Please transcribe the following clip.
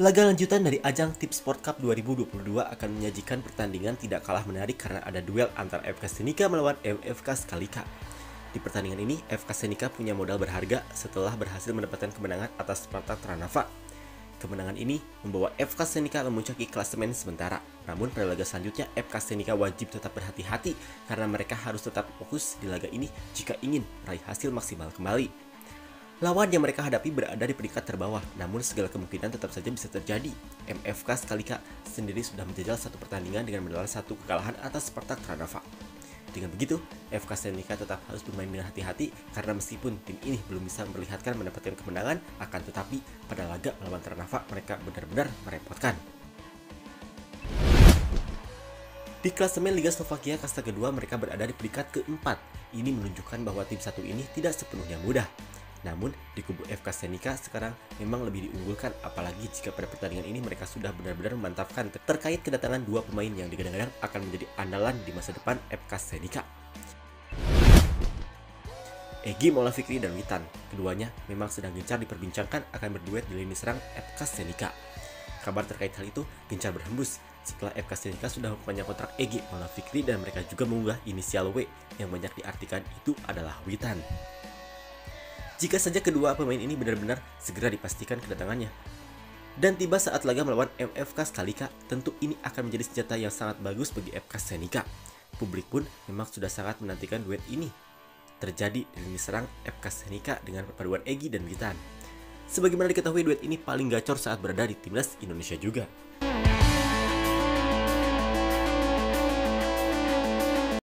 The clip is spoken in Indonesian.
Laga lanjutan dari ajang Tip Sport Cup 2022 akan menyajikan pertandingan tidak kalah menarik karena ada duel antara FK Senika melawan MFK Skalika. Di pertandingan ini, FK Senika punya modal berharga setelah berhasil mendapatkan kemenangan atas Sparta Tranava. Kemenangan ini membawa FK Senika memuncaki klasemen sementara. Namun pada laga selanjutnya, FK Senika wajib tetap berhati-hati karena mereka harus tetap fokus di laga ini jika ingin meraih hasil maksimal kembali. Lawan yang mereka hadapi berada di peringkat terbawah, namun segala kemungkinan tetap saja bisa terjadi. MFK Skalika sendiri sudah menjajal satu pertandingan dengan menelan satu kekalahan atas Spartak Tranava. Dengan begitu, FK Senika tetap harus bermain dengan hati-hati karena meskipun tim ini belum bisa memperlihatkan mendapatkan kemenangan, akan tetapi pada laga melawan Tranava mereka benar-benar merepotkan. Di klasemen Liga Slovakia kasta kedua mereka berada di peringkat keempat. Ini menunjukkan bahwa tim satu ini tidak sepenuhnya mudah. Namun, di kubu FK Senika sekarang memang lebih diunggulkan apalagi jika pada pertandingan ini mereka sudah benar-benar memantapkan terkait kedatangan dua pemain yang digadang-gadang akan menjadi andalan di masa depan FK Senika. Egi Mola Fikri dan Witan, keduanya memang sedang gencar diperbincangkan akan berduet di lini serang FK Senika. Kabar terkait hal itu gencar berhembus setelah FK Senika sudah mempunyai kontrak Egi Mola Fikri dan mereka juga mengunggah inisial W yang banyak diartikan itu adalah Witan jika saja kedua pemain ini benar-benar segera dipastikan kedatangannya. Dan tiba saat laga melawan MFK Skalika, tentu ini akan menjadi senjata yang sangat bagus bagi FK Senika. Publik pun memang sudah sangat menantikan duet ini. Terjadi di lini serang FK Senika dengan perpaduan Egi dan Witan. Sebagaimana diketahui duet ini paling gacor saat berada di timnas Indonesia juga.